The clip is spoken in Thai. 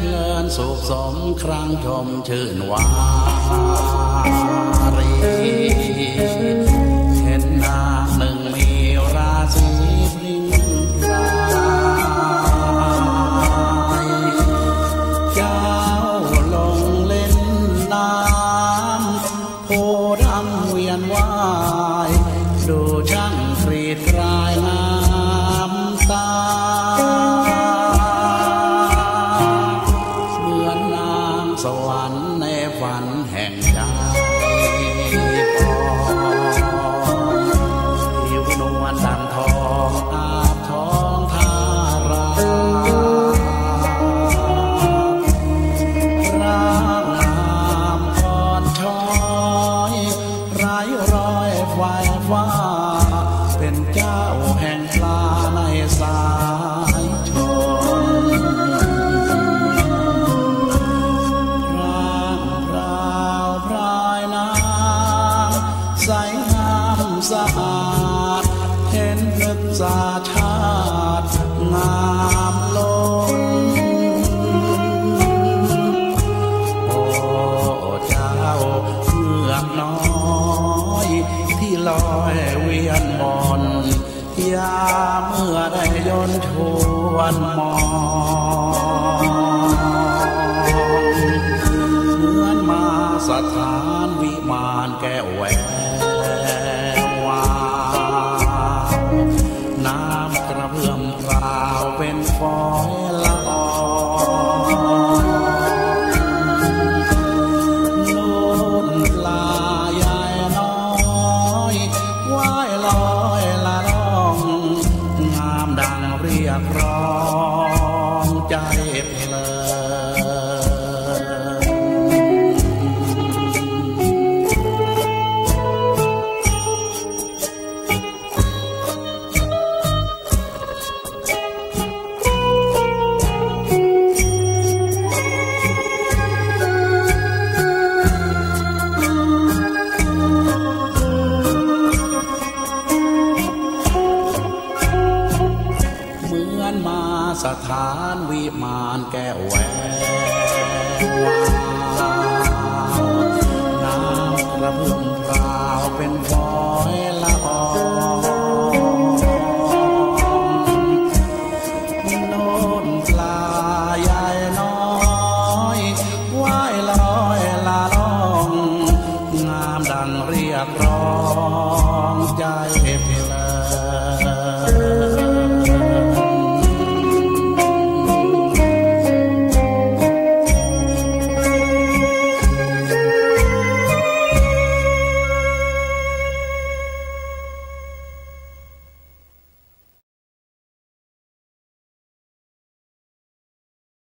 ริญสุขสมครั้งชมชื่นวารีเห็นนางหนึ่งมีราศีพริ้งพรายเจ้าลงเล่นน้ำโพดำเวียนว่า รรค์ในฝันแห่งใจปองผิวนวลดังทองอาบทองทาราร่างงามอ่อนช้อยไร้รอยไฟฟ้า เป็นเจ้าแห่งปลาในสา ใสงามสะอาดเห็นนึกษาชาติงามล้นโอ้เจ้าเมือกน้อยที่ลอยเวียนมนยาเมื่อได้ยนชวนมอง สถานวิมานแก้วแหววาน้ำกระเพื่อมพราวเป็นฟอยละอองนุ่นปลาใหญ่น้อยว่ายลอยละล่อง งามดังเรียกร้อง มาสถานวิมานแก้วแหวว